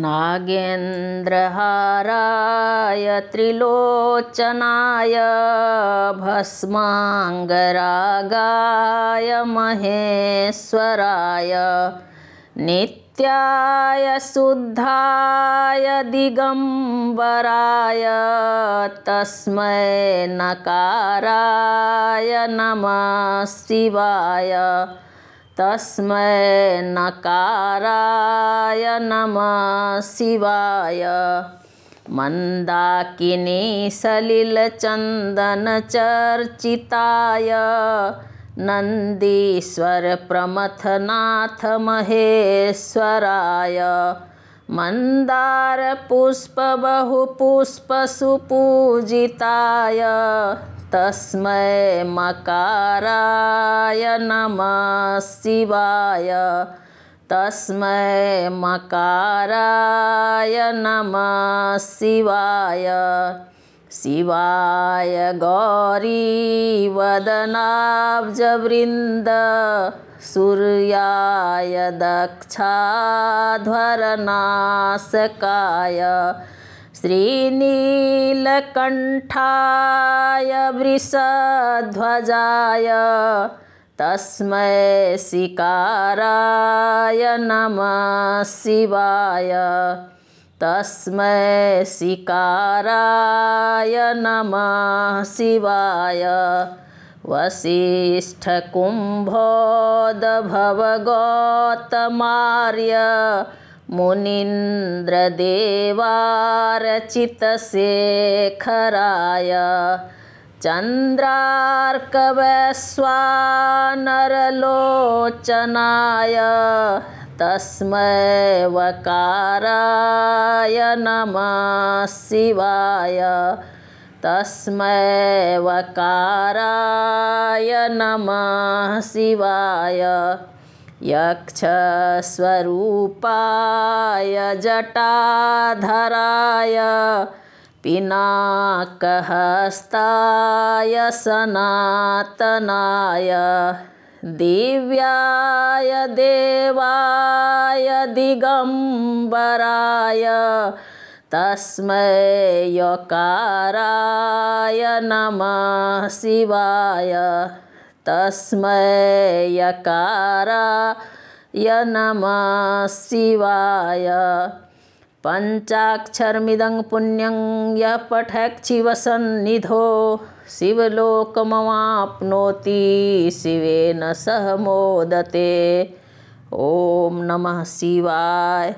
नागेन्द्रहाराय त्रिलोचनाय भस्माङ्गरागाय महेश्वराय नित्याय शुद्धाय दिगम्बराय तस्मै नकाराय नमः शिवाय तस्मै नकाराय नमः शिवाय। मन्दाकिनी सलिलचन्दनचर्चिताय। नन्दीश्वरप्रमथनाथ महेश्वराय। मन्दारपुष्पबहुपुष्पसुपूजिताय तस्मै मकाराय नमः शिवाय। तस्मै मकाराय नमः शिवाय। शिवाय गौरीवदनाब्जवृन्द सूर्याय दक्षाध्वरनाशकाय। श्रीनीलकण्ठाय वृषध्वजाय तस्मै शिकाराय नमः शिवाय तस्मै शिकाराय नमः शिवाय वसिष्ठकुम्भोदभवगौतमार्य मुनीन्द्रदेवारचितशेखराय चन्द्रार्कवैश्वानरलोचनाय तस्मै वकाराय नमः शिवाय तस्मै वकाराय नमः शिवाय यक्षस्वरूपाय जटाधराय पिनाकहस्ताय सनातनाय दिव्याय देवाय दिगम्बराय तस्मै यकाराय नमः शिवाय। तस्मै यकाराय नमः शिवाय पञ्चाक्षरमिदं पुण्यं यः पठक्षिवसन्निधौ शिवलोकमवाप्नोति, शिवेन सह मोदते। ॐ नमः शिवाय।